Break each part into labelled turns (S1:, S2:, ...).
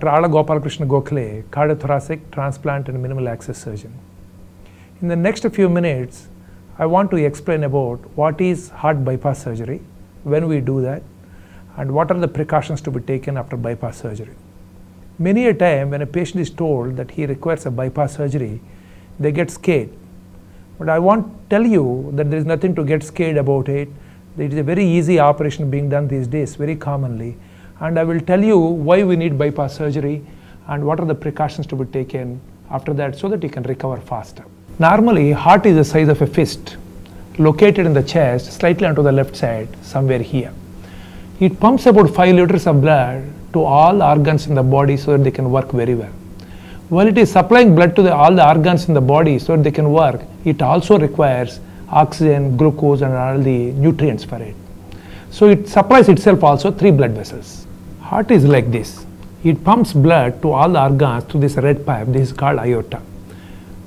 S1: Rala Gopalakrishna Gokhale, cardiothoracic, transplant and minimal access surgeon. In the next few minutes, I want to explain about what is heart bypass surgery, when we do that, and what are the precautions to be taken after bypass surgery. Many a time when a patient is told that he requires a bypass surgery, they get scared. But I want to tell you that there is nothing to get scared about it. It is a very easy operation being done these days, very commonly. And I will tell you why we need bypass surgery and what are the precautions to be taken after that so that you can recover faster. Normally, heart is the size of a fist, located in the chest, slightly onto the left side, somewhere here. It pumps about 5 liters of blood to all organs in the body so that they can work very well. While it is supplying blood to the, all the organs in the body so that they can work, it also requires oxygen, glucose, and all the nutrients for it. So it supplies itself also three blood vessels. Heart is like this. It pumps blood to all the organs through this red pipe. This is called aorta.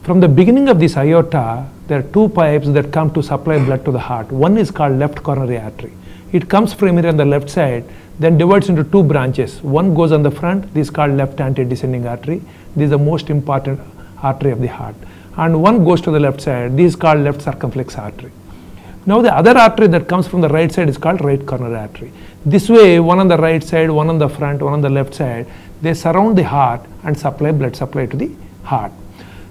S1: From the beginning of this aorta, there are two pipes that come to supply blood to the heart. One is called left coronary artery. It comes from here on the left side, then divides into two branches. One goes on the front, this is called left anterior descending artery. This is the most important artery of the heart. And one goes to the left side, this is called left circumflex artery. Now the other artery that comes from the right side is called right coronary artery. This way, one on the right side, one on the front, one on the left side, they surround the heart and supply blood supply to the heart.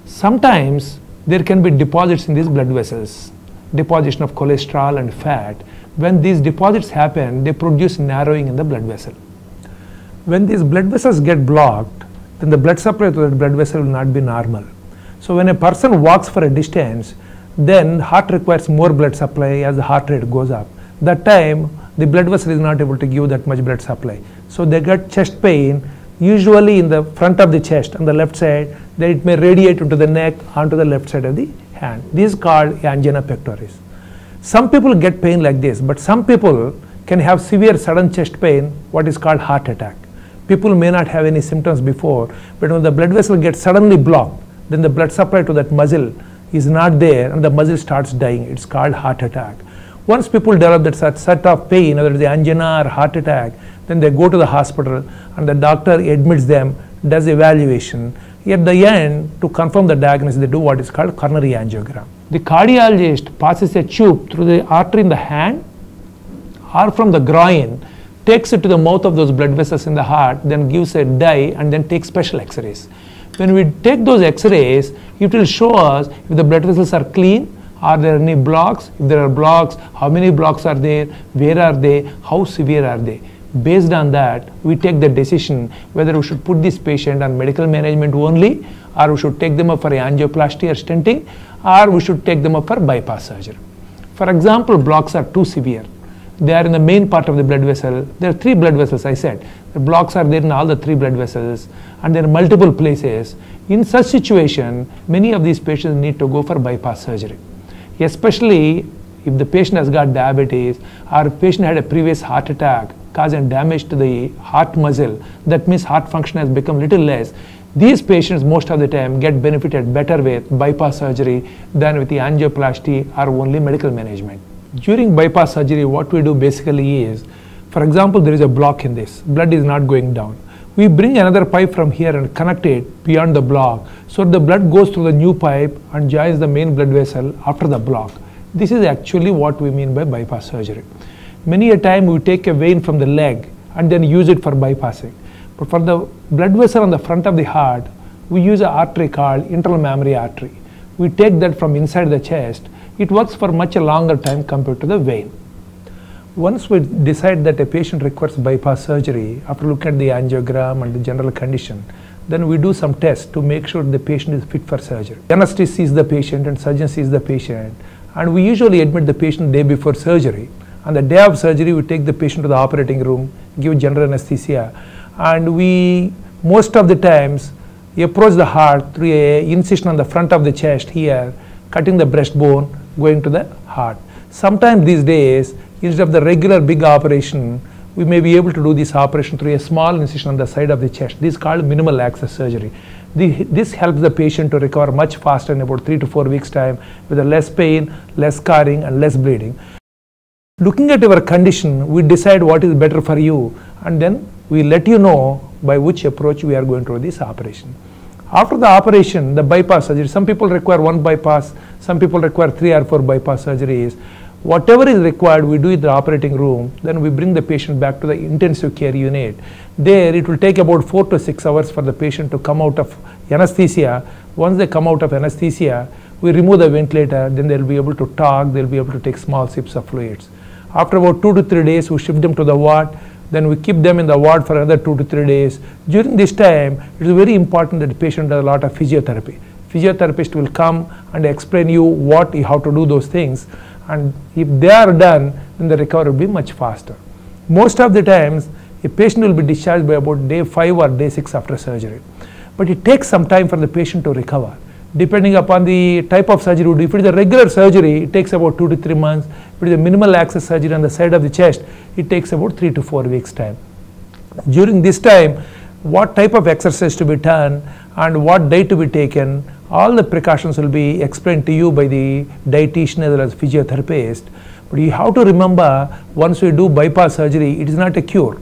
S1: Sometimes there can be deposits in these blood vessels, deposition of cholesterol and fat. When these deposits happen, they produce narrowing in the blood vessel. When these blood vessels get blocked, then the blood supply to that blood vessel will not be normal. So when a person walks for a distance, then heart requires more blood supply as the heart rate goes up. That time, the blood vessel is not able to give that much blood supply. So they get chest pain, usually in the front of the chest on the left side, then it may radiate into the neck onto the left side of the hand. This is called angina pectoris. Some people get pain like this, but some people can have severe sudden chest pain, what is called heart attack. People may not have any symptoms before, but when the blood vessel gets suddenly blocked, then the blood supply to that muscle is not there and the muscle starts dying. It's called heart attack. Once people develop that such set of pain, whether it's angina or heart attack, then they go to the hospital and the doctor admits them, does evaluation. At the end, to confirm the diagnosis, they do what is called coronary angiogram. The cardiologist passes a tube through the artery in the hand or from the groin, takes it to the mouth of those blood vessels in the heart, then gives a dye and then takes special x-rays. When we take those x-rays, it will show us if the blood vessels are clean, are there any blocks? If there are blocks, how many blocks are there? Where are they? How severe are they? Based on that, we take the decision whether we should put this patient on medical management only, or we should take them up for angioplasty or stenting, or we should take them up for bypass surgery. For example, blocks are too severe. They are in the main part of the blood vessel. There are three blood vessels, I said. The blocks are there in all the three blood vessels, and there are multiple places. In such situation, many of these patients need to go for bypass surgery especially if the patient has got diabetes or patient had a previous heart attack causing damage to the heart muscle, that means heart function has become little less. These patients most of the time get benefited better with bypass surgery than with the angioplasty or only medical management. During bypass surgery, what we do basically is, for example, there is a block in this, blood is not going down. We bring another pipe from here and connect it beyond the block so the blood goes through the new pipe and joins the main blood vessel after the block. This is actually what we mean by bypass surgery. Many a time we take a vein from the leg and then use it for bypassing. But for the blood vessel on the front of the heart, we use an artery called internal mammary artery. We take that from inside the chest. It works for much a longer time compared to the vein. Once we decide that a patient requires bypass surgery, after looking at the angiogram and the general condition, then we do some tests to make sure the patient is fit for surgery. Anesthetist sees the patient and surgeon sees the patient, and we usually admit the patient day before surgery. On the day of surgery, we take the patient to the operating room, give general anesthesia, and we most of the times approach the heart through a incision on the front of the chest here, cutting the breastbone, going to the heart. Sometimes these days, instead of the regular big operation, we may be able to do this operation through a small incision on the side of the chest. This is called minimal access surgery. The, this helps the patient to recover much faster in about three to four weeks time with less pain, less scarring and less bleeding. Looking at your condition, we decide what is better for you and then we let you know by which approach we are going to do this operation. After the operation, the bypass surgery, some people require one bypass, some people require three or four bypass surgeries. Whatever is required, we do in the operating room, then we bring the patient back to the intensive care unit. There, it will take about four to six hours for the patient to come out of anesthesia. Once they come out of anesthesia, we remove the ventilator, then they'll be able to talk, they'll be able to take small sips of fluids. After about two to three days, we shift them to the ward, then we keep them in the ward for another two to three days. During this time, it is very important that the patient does a lot of physiotherapy. Physiotherapist will come and explain you what, how to do those things. And if they are done, then the recovery will be much faster. Most of the times, a patient will be discharged by about day 5 or day 6 after surgery. But it takes some time for the patient to recover depending upon the type of surgery. If it is a regular surgery, it takes about two to three months. If it is a minimal access surgery on the side of the chest, it takes about three to four weeks time. During this time, what type of exercise to be done and what diet to be taken, all the precautions will be explained to you by the dietitian as well as physiotherapist. But you have to remember, once we do bypass surgery, it is not a cure.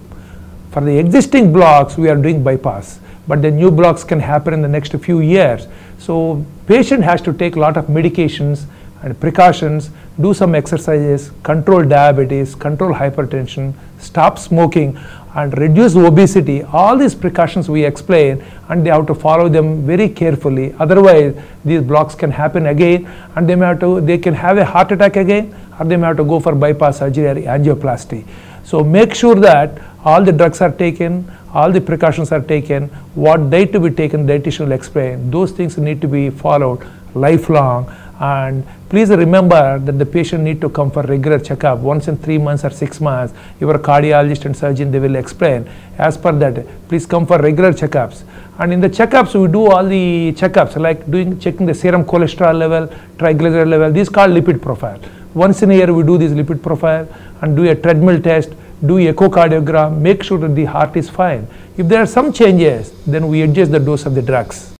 S1: For the existing blocks, we are doing bypass but the new blocks can happen in the next few years. So patient has to take a lot of medications and precautions, do some exercises, control diabetes, control hypertension, stop smoking and reduce obesity. All these precautions we explain and they have to follow them very carefully. Otherwise, these blocks can happen again and they, may have to, they can have a heart attack again or they may have to go for bypass surgery or angioplasty. So make sure that all the drugs are taken, all the precautions are taken, what diet to be taken, dietitian will explain. Those things need to be followed lifelong and please remember that the patient need to come for regular checkup once in three months or six months. Your cardiologist and surgeon, they will explain. As per that, please come for regular checkups. And in the checkups, we do all the checkups like doing checking the serum cholesterol level, triglyceride level. These called lipid profile. Once in a year, we do this lipid profile and do a treadmill test do echocardiogram, make sure that the heart is fine. If there are some changes, then we adjust the dose of the drugs.